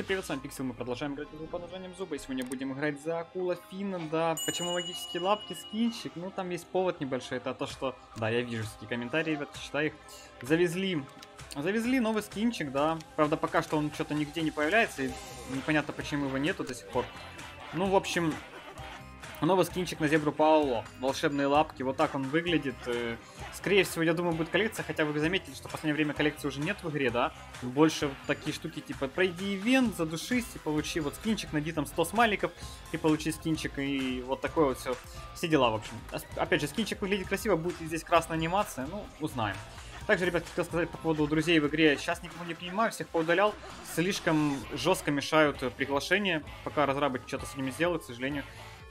Всем привет, с вами Пиксел, мы продолжаем играть под названием Зуба, и сегодня будем играть за Акула Финна, да. Почему магические лапки, скинчик? Ну, там есть повод небольшой, это то, что... Да, я вижу такие комментарии, ребят, читаю их. Завезли... Завезли новый скинчик, да. Правда, пока что он что-то нигде не появляется, и непонятно, почему его нету до сих пор. Ну, в общем, Новый скинчик на зебру Пауло. Волшебные лапки. Вот так он выглядит. Э, скорее всего, я думаю, будет коллекция. Хотя вы заметили, что в последнее время коллекции уже нет в игре, да? Больше такие штуки, типа, пройди ивент, задушись и получи вот скинчик, найди там 100 смайликов и получи скинчик. И вот такое вот все. Все дела, в общем. Опять же, скинчик выглядит красиво. Будет ли здесь красная анимация? Ну, узнаем. Также, ребят, хотел сказать по поводу друзей в игре. Сейчас никого не принимаю, всех поудалял. Слишком жестко мешают приглашения. Пока разрабы что-то с ними сделают, к сожалению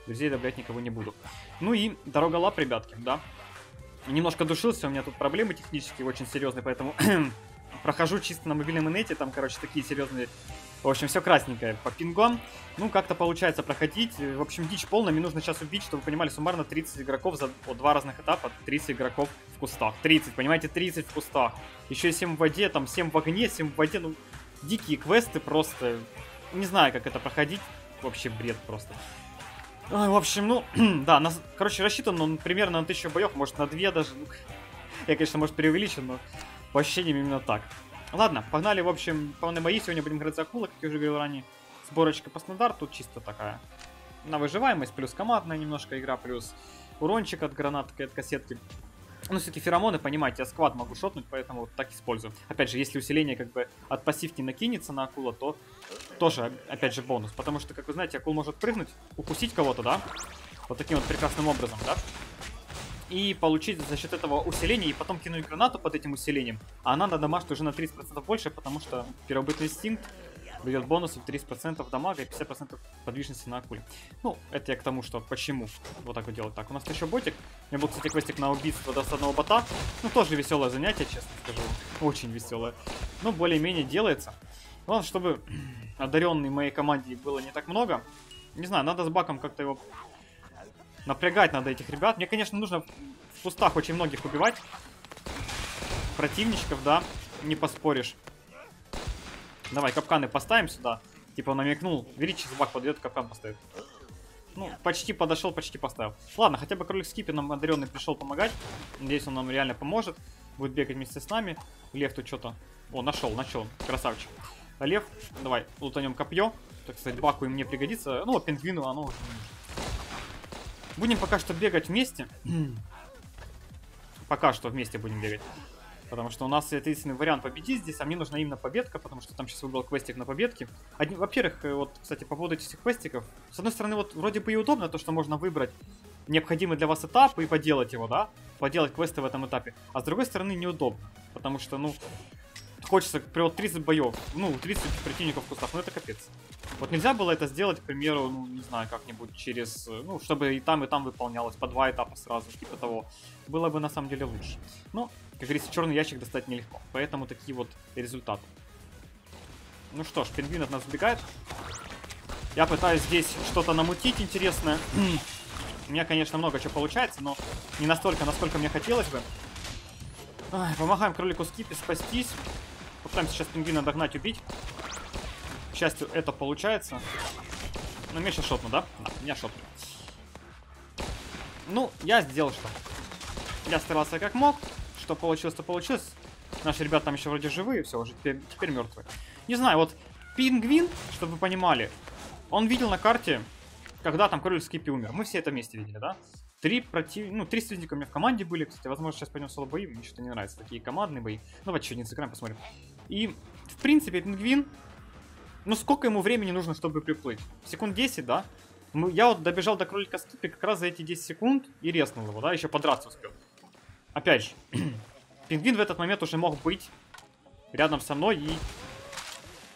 друзей добавлять никого не буду. Ну и дорога лап, ребятки, да. Немножко душился, у меня тут проблемы технические очень серьезные, поэтому прохожу чисто на мобильном инете, там, короче, такие серьезные... В общем, все красненькое по пингам. Ну, как-то получается проходить. В общем, дичь полная. Мне нужно сейчас убить, чтобы вы понимали, суммарно 30 игроков за вот, два разных этапа. 30 игроков в кустах. 30, понимаете, 30 в кустах. Еще 7 в воде, там 7 в огне, 7 в воде. Ну, дикие квесты просто... Не знаю, как это проходить. Вообще бред просто. В общем, ну, да, нас, короче, рассчитан он примерно на 1000 боев, может на 2 даже. Ну, я, конечно, может, преувеличен, но по ощущениям именно так. Ладно, погнали, в общем, полные бои. Сегодня будем играть за акула, как я уже говорил ранее. Сборочка по стандарту, чисто такая. На выживаемость, плюс командная немножко игра, плюс урончик от гранатки, от кассетки. Ну, все-таки феромоны, понимаете, я сквад могу шотнуть, поэтому вот так использую. Опять же, если усиление как бы от пассивки накинется на акула, то тоже, опять же, бонус. Потому что, как вы знаете, акул может прыгнуть, укусить кого-то, да? Вот таким вот прекрасным образом, да? И получить за счет этого усиление, и потом кинуть гранату под этим усилением. А она на дамаж уже на 30% больше, потому что первобытный инстинкт дает бонусы 30% дамага и 50% подвижности на акуле. Ну, это я к тому, что почему вот так вот делать. Так, у нас еще ботик. У меня был, кстати, квестик на убийство до одного бота. Ну, тоже веселое занятие, честно скажу. Очень веселое. Ну, более-менее делается. Главное, чтобы одаренный моей команде было не так много. Не знаю, надо с баком как-то его напрягать надо этих ребят. Мне, конечно, нужно в кустах очень многих убивать. Противничков, да, не поспоришь. Давай, капканы поставим сюда. Типа намекнул. Видите, собак подойдет, капкан поставит. Ну, почти подошел, почти поставил. Ладно, хотя бы кролик Скипи нам одаренный пришел помогать. Надеюсь, он нам реально поможет. Будет бегать вместе с нами. Лев тут что-то... О, нашел, нашел. Красавчик. Лев, давай, лутанем копье. Так сказать, баку и мне пригодится. Ну, пингвину оно уже Будем пока что бегать вместе. пока что вместе будем бегать. Потому что у нас единственный вариант победить здесь, а мне нужна именно победка, потому что там сейчас выбрал квестик на победке. Во-первых, э, вот, кстати, по поводу этих квестиков. С одной стороны, вот вроде бы и удобно, то, что можно выбрать необходимый для вас этап и поделать его, да? Поделать квесты в этом этапе. А с другой стороны, неудобно. Потому что, ну, хочется, вот 30 боев, ну, 30 противников в кустах, ну это капец. Вот нельзя было это сделать, к примеру, ну, не знаю, как-нибудь через, ну, чтобы и там, и там выполнялось, по два этапа сразу, типа того. Было бы на самом деле лучше. Но, как говорится, черный ящик достать нелегко, поэтому такие вот результаты. Ну что ж, пингвин от нас сбегает. Я пытаюсь здесь что-то намутить интересное. У меня, конечно, много чего получается, но не настолько, насколько мне хотелось бы. Ай, помогаем кролику Скипи спастись. Попытаемся сейчас пингвина догнать, убить. К счастью, это получается. Ну, меня сейчас шотну, да? Да, меня шотну. Ну, я сделал что. Я старался как мог. Что получилось, то получилось. Наши ребята там еще вроде живые, все, уже теперь, теперь мертвые. Не знаю, вот пингвин, чтобы вы понимали, он видел на карте, когда там король Скипи умер. Мы все это вместе видели, да? Три против... Ну, три союзника у меня в команде были. Кстати, возможно, сейчас пойдем соло бои. Мне что-то не нравится. Такие командные бои. Ну, давайте что-нибудь сыграем, посмотрим. И, в принципе, пингвин... Ну, сколько ему времени нужно, чтобы приплыть? Секунд 10, да? Я вот добежал до кролика Скипи как раз за эти 10 секунд и резнул его, да? Еще подраться успел. Опять же, пингвин в этот момент уже мог быть рядом со мной и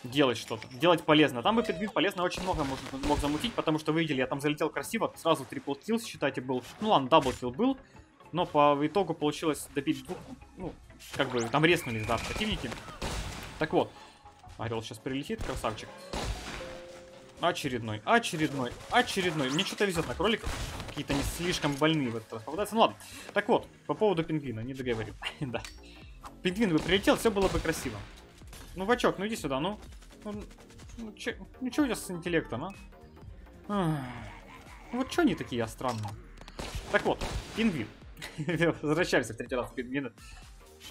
делать что-то, делать полезно. Там бы пингвин полезно очень много мог, мог замутить, потому что вы видели, я там залетел красиво, сразу triple kill, считайте, был. Ну ладно, double kill был, но по итогу получилось добить двух, ну, как бы там реснулись, да, противники. Так вот, Орел сейчас прилетит, красавчик. Очередной, очередной, очередной. Мне что-то везет на кроликов. Какие-то не слишком больные в этот раз попадаются. Ну ладно. Так вот, по поводу пингвина, не договорил. да. Пингвин бы прилетел, все было бы красиво. Ну, Вачок, ну иди сюда, ну. ну Ну, че, ну что у тебя с интеллектом, а? Ну вот что они такие странные? Так вот, пингвин. Возвращаемся в третий раз в пингвина.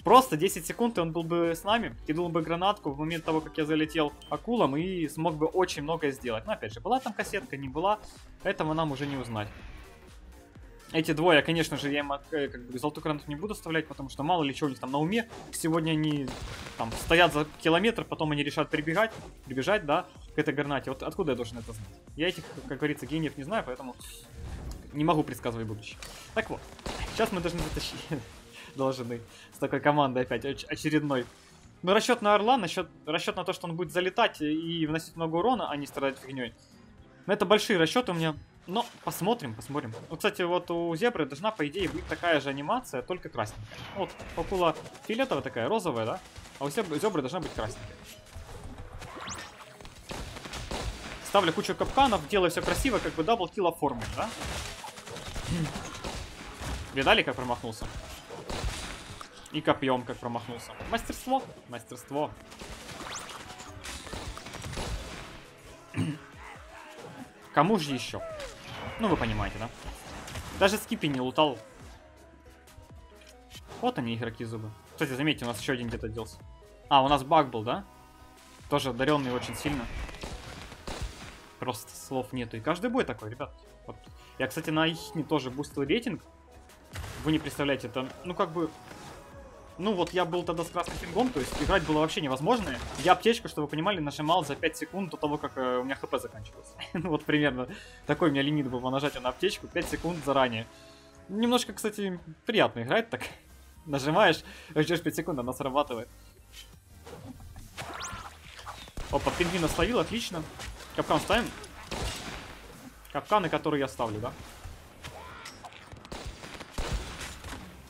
Просто 10 секунд, и он был бы с нами, кинул бы гранатку в момент того, как я залетел акулам, и смог бы очень многое сделать. Но опять же, была там кассетка, не была, этого нам уже не узнать. Эти двое, конечно же, я им э, как бы золотой гранату не буду оставлять, потому что мало ли что у них там на уме. Сегодня они там стоят за километр, потом они решат прибегать, прибежать, да, к этой гранате. Вот откуда я должен это знать? Я этих, как говорится, гениев не знаю, поэтому не могу предсказывать будущее. Так вот, сейчас мы должны затащить, должны, с такой командой опять, очередной. Ну, расчет на Орла, насчет, расчет на то, что он будет залетать и вносить много урона, а не страдать фигней. Но это большие расчеты у меня но посмотрим, посмотрим. Ну, кстати, вот у зебры должна, по идее, быть такая же анимация, только красненькая. Вот, около фиолетовая такая, розовая, да? А у зебры, зебры должна быть красненькая. Ставлю кучу капканов, делаю все красиво, как бы даблкил оформлен, да? Видали, как промахнулся? И копьем как промахнулся. Мастерство, мастерство. Кому же еще? Ну, вы понимаете, да? Даже Скипи не лутал. Вот они, игроки зубы. Кстати, заметьте, у нас еще один где-то делся. А, у нас баг был, да? Тоже одаренный очень сильно. Просто слов нету. И каждый бой такой, ребят. Вот. Я, кстати, на их тоже бустил рейтинг. Вы не представляете, это, ну, как бы, ну вот я был тогда с красным фингом, то есть играть было вообще невозможно. Я аптечку, чтобы вы понимали, нажимал за 5 секунд до того, как э, у меня хп заканчивался. ну вот примерно такой у меня лимит был по нажатию на аптечку, 5 секунд заранее. Немножко, кстати, приятно играть так. Нажимаешь, ждешь 5 секунд, она срабатывает. Опа, пингвина словил, отлично. Капкан ставим. Капканы, которые я ставлю, да?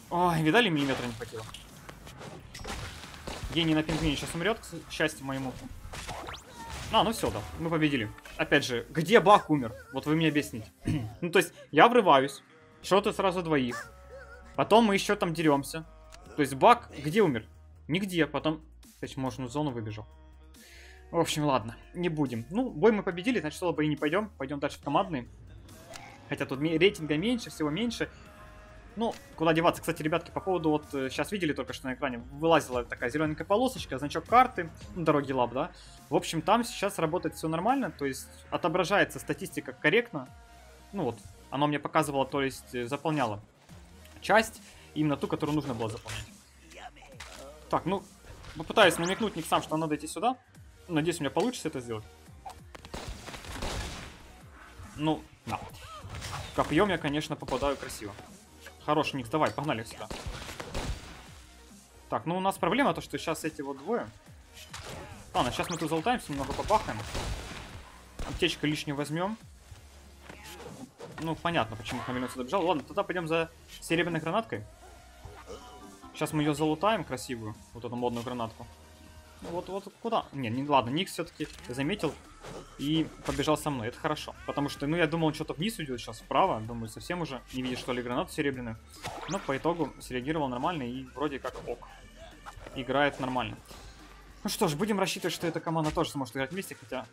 Ой, видали, миллиметра не хватило. Гений на пингвине сейчас умрет, к счастью моему. А, ну все, да, мы победили. Опять же, где Бак умер? Вот вы мне объясните. ну, то есть, я врываюсь, что-то сразу двоих. Потом мы еще там деремся. То есть, Бак где умер? Нигде. Потом, кстати, может, в зону выбежал. В общем, ладно, не будем. Ну, бой мы победили, значит, соло бои не пойдем. Пойдем дальше в командный. Хотя тут рейтинга меньше, всего меньше. Ну, куда деваться. Кстати, ребятки, по поводу, вот, сейчас э, видели только что на экране, вылазила такая зелененькая полосочка, значок карты, ну, дороги лаб, да. В общем, там сейчас работает все нормально, то есть отображается статистика корректно. Ну вот, оно мне показывало, то есть э, заполняло часть, именно ту, которую нужно было заполнять. Так, ну, попытаюсь намекнуть Никсам, что надо идти сюда. Надеюсь, у меня получится это сделать. Ну, да. Копьем я, конечно, попадаю красиво. Хороший Никс, давай, погнали сюда. Так, ну у нас проблема то, что сейчас эти вот двое. Ладно, сейчас мы тут залутаемся, немного попахаем. Аптечка лишнюю возьмем. Ну, понятно, почему Хамелин сюда бежал. Ладно, тогда пойдем за серебряной гранаткой. Сейчас мы ее залутаем красивую, вот эту модную гранатку. Вот, вот куда? Не, не ладно, Ник все-таки заметил и побежал со мной. Это хорошо. Потому что, ну, я думал, он что-то вниз уйдет, сейчас вправо. Думаю, совсем уже не видит, что ли, гранату серебряную. Но по итогу среагировал нормально и вроде как ок. Играет нормально. Ну что ж, будем рассчитывать, что эта команда тоже сможет играть вместе, хотя...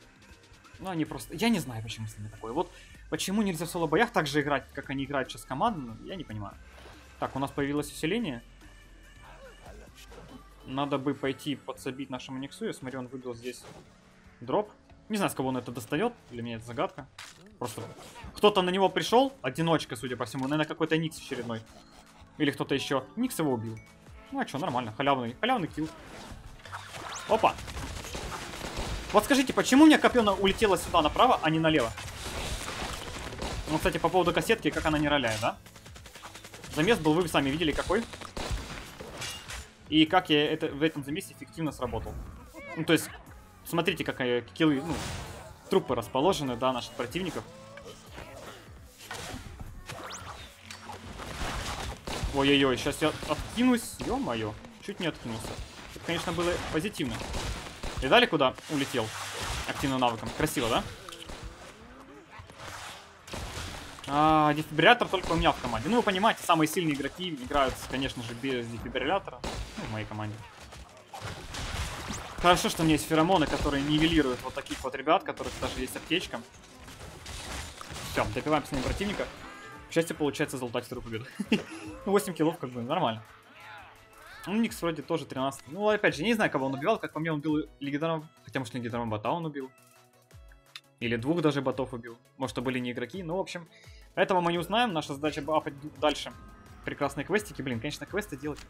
Ну, они просто... Я не знаю, почему с ними такое. Вот почему нельзя в соло-боях так же играть, как они играют сейчас командно, я не понимаю. Так, у нас появилось усиление. Надо бы пойти подсобить нашему Никсу. Я смотрю, он выбил здесь дроп. Не знаю, с кого он это достает. Для меня это загадка. Просто кто-то на него пришел. Одиночка, судя по всему. Наверное, какой-то Никс очередной. Или кто-то еще. Никс его убил. Ну а что, нормально. Халявный. Халявный килл. Опа. Вот скажите, почему у меня копье улетело сюда направо, а не налево? Ну, кстати, по поводу кассетки, как она не роляет, да? Замес был, вы сами видели какой. И как я это, в этом замесе эффективно сработал. Ну, то есть, смотрите, какие киллы, ну, трупы расположены, да, наших противников. Ой-ой-ой, сейчас я откинусь. Ё-моё, чуть не откинулся. Это, конечно, было позитивно. Видали, куда улетел активным навыком? Красиво, да? А, дефибриллятор только у меня в команде. Ну, вы понимаете, самые сильные игроки играют, конечно же, без дефибриллятора. Ну, в моей команде. Хорошо, что у меня есть феромоны, которые нивелируют вот таких вот ребят, которых даже есть аптечка. Все, добиваем с ним противника. К счастью, получается залутать вторую победу. ну, 8 киллов как бы нормально. Ну, Никс вроде тоже 13. Ну, опять же, не знаю, кого он убивал. Как по мне, он убил легендарного... Хотя, может, легендарного бота он убил. Или двух даже ботов убил. Может, это были не игроки. Ну, в общем, этого мы не узнаем. Наша задача апать дальше. Прекрасные квестики. Блин, конечно, квесты делать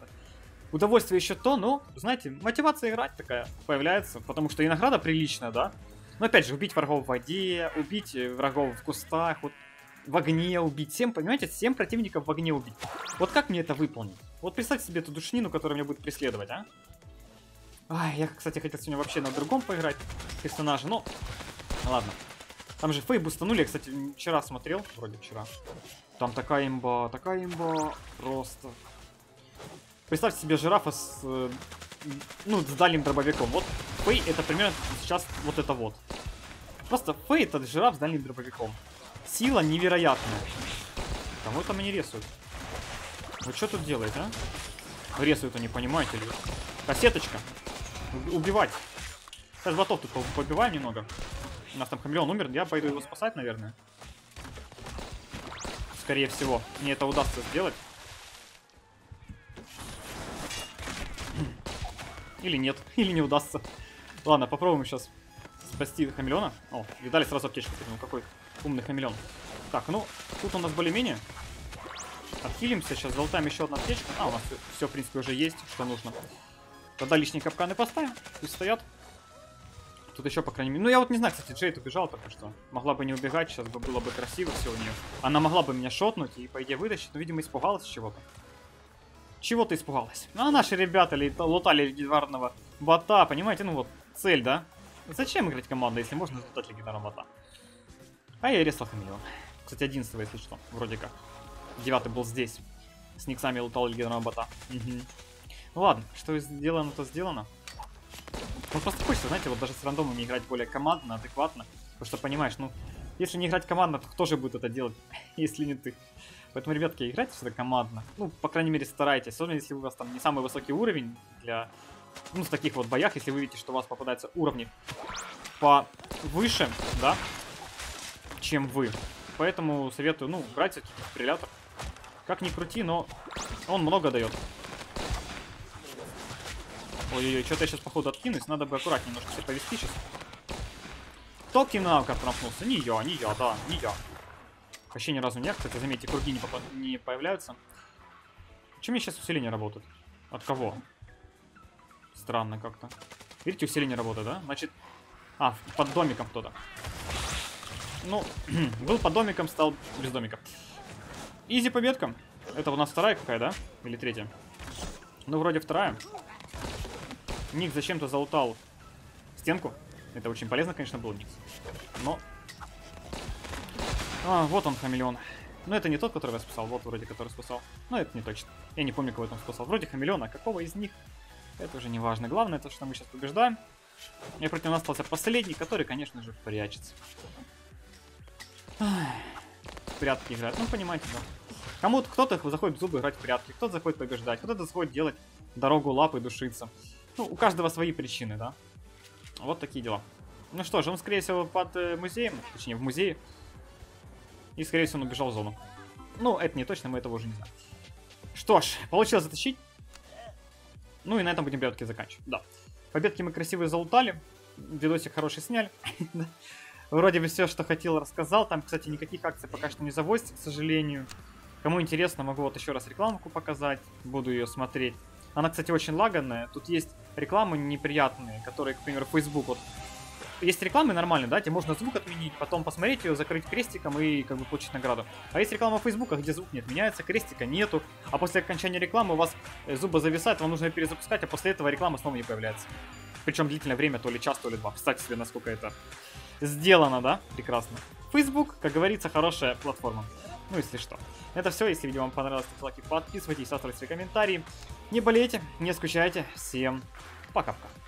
удовольствие еще то, но, знаете, мотивация играть такая появляется, потому что и награда приличная, да? Но опять же, убить врагов в воде, убить э, врагов в кустах, вот в огне убить. Всем, понимаете, всем противников в огне убить. Вот как мне это выполнить? Вот представьте себе эту душнину, которая меня будет преследовать, а? Ай, я, кстати, хотел сегодня вообще на другом поиграть персонаже, но... Ладно. Там же Фей бустанули, я, кстати, вчера смотрел, вроде вчера. Там такая имба, такая имба, просто. Представьте себе жирафа с, э, ну, с дальним дробовиком. Вот Фей это примерно сейчас вот это вот. Просто Фей это жираф с дальним дробовиком. Сила невероятная. Кому это мне рисуют? Вы что тут делаете, а? Рисуют они, понимаете ли? Кассеточка. Убивать. Сейчас ботов тут побиваем немного. У нас там хамелеон умер, я пойду его спасать, наверное. Скорее всего, мне это удастся сделать. Или нет, или не удастся. Ладно, попробуем сейчас спасти хамелеона. О, видали, сразу аптечку Ну Какой умный хамелеон. Так, ну, тут у нас более-менее. Отхилимся, сейчас золотаем еще одна аптечка. А, у нас все, в принципе, уже есть, что нужно. Тогда лишние капканы поставим, пусть стоят. Тут еще, по крайней мере... Ну, я вот не знаю, кстати, Джейд убежал только что. Могла бы не убегать, сейчас бы было бы красиво все у нее. Она могла бы меня шотнуть и, по идее, вытащить, но, видимо, испугалась чего-то. Чего ты испугалась? Ну, а наши ребята лутали легендарного бота, понимаете? Ну, вот, цель, да? Зачем играть командой, если можно лутать легендарного бота? А я ресла хамелеон. Кстати, 11 если что, вроде как. Девятый был здесь. С никсами лутал легендарного бота. Угу. Ну ладно, что сделано, то сделано. Ну просто хочется, знаете, вот даже с рандомами играть более командно, адекватно. Потому что понимаешь, ну, если не играть командно, то кто же будет это делать, если не ты? Поэтому, ребятки, играйте всегда командно. Ну, по крайней мере, старайтесь. Особенно, если у вас там не самый высокий уровень для... Ну, в таких вот боях, если вы видите, что у вас попадаются уровни повыше, да, чем вы. Поэтому советую, ну, брать все-таки стрелятор. Как ни крути, но он много дает. Ой-ой-ой, что-то я сейчас, походу, откинусь. Надо бы аккуратнее немножко все повести сейчас. Кто кинавка промахнулся? Не я, не я, да, не я. Вообще ни разу нет. Кстати, заметьте, круги не, не появляются. Чем мне сейчас усиление работает? От кого? Странно как-то. Видите, усиление работает, да? Значит... А, под домиком кто-то. Ну, был под домиком, стал без домика. Изи победка. Это у нас вторая какая, да? Или третья? Ну, вроде вторая. Ник зачем-то залутал стенку. Это очень полезно, конечно, был Никс. Но... А, вот он, хамелеон. Но это не тот, который я спасал, вот вроде который спасал. Но это не точно. Я не помню, кого я там спасал. Вроде хамелеона, а какого из них? Это уже не важно. Главное, то, что мы сейчас побеждаем. И против нас остался последний, который, конечно же, прячется. В прятки играть. Ну, понимаете, да. Кому-то кто-то заходит в зубы играть в прятки, кто-то заходит побеждать, кто-то заходит делать дорогу лапы душиться. Ну, у каждого свои причины, да. Вот такие дела. Ну что же, он, скорее всего, под э, музеем, точнее, в музее. И, скорее всего, он убежал в зону. Ну, это не точно, мы этого уже не знаем. Что ж, получилось затащить. Ну и на этом будем победки заканчивать. Да. Победки мы красивые залутали. Видосик хороший сняли. Вроде бы все, что хотел, рассказал. Там, кстати, никаких акций пока что не завозится, к сожалению. Кому интересно, могу вот еще раз рекламку показать. Буду ее смотреть. Она, кстати, очень лаганная. Тут есть рекламы неприятные, которые, к примеру, Facebook. Вот. Есть рекламы нормальные, да, где можно звук отменить, потом посмотреть ее, закрыть крестиком и как бы получить награду. А есть реклама Facebook, где звук не отменяется, крестика нету, а после окончания рекламы у вас э, зубы зависают, вам нужно ее перезапускать, а после этого реклама снова не появляется. Причем длительное время, то ли час, то ли два. Представьте себе, насколько это сделано, да? Прекрасно. Facebook, как говорится, хорошая платформа. Ну, если что. Это все. Если видео вам понравилось, ставьте лайки, подписывайтесь, оставляйте свои комментарии. Не болейте, не скучайте. Всем пока-пока.